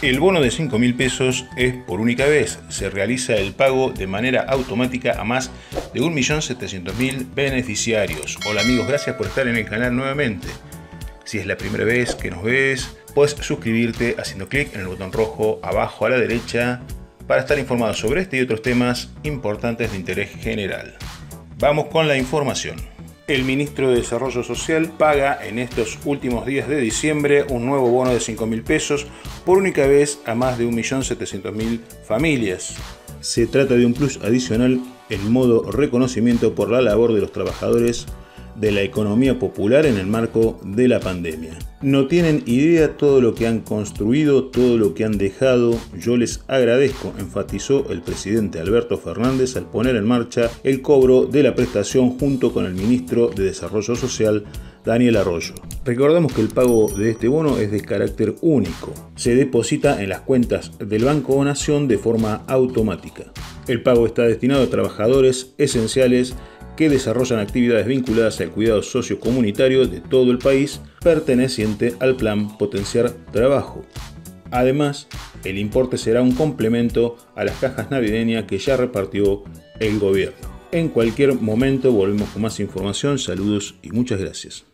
El bono de 5 mil pesos es por única vez. Se realiza el pago de manera automática a más de 1.700.000 beneficiarios. Hola amigos, gracias por estar en el canal nuevamente. Si es la primera vez que nos ves, puedes suscribirte haciendo clic en el botón rojo abajo a la derecha para estar informado sobre este y otros temas importantes de interés general. Vamos con la información. El ministro de Desarrollo Social paga en estos últimos días de diciembre un nuevo bono de 5 mil pesos por única vez a más de 1.700.000 familias. Se trata de un plus adicional en modo reconocimiento por la labor de los trabajadores de la economía popular en el marco de la pandemia. No tienen idea todo lo que han construido, todo lo que han dejado. Yo les agradezco, enfatizó el presidente Alberto Fernández al poner en marcha el cobro de la prestación junto con el ministro de Desarrollo Social, Daniel Arroyo. Recordamos que el pago de este bono es de carácter único. Se deposita en las cuentas del Banco o Nación de forma automática. El pago está destinado a trabajadores esenciales que desarrollan actividades vinculadas al cuidado sociocomunitario de todo el país perteneciente al plan Potenciar Trabajo. Además, el importe será un complemento a las cajas navideñas que ya repartió el gobierno. En cualquier momento volvemos con más información, saludos y muchas gracias.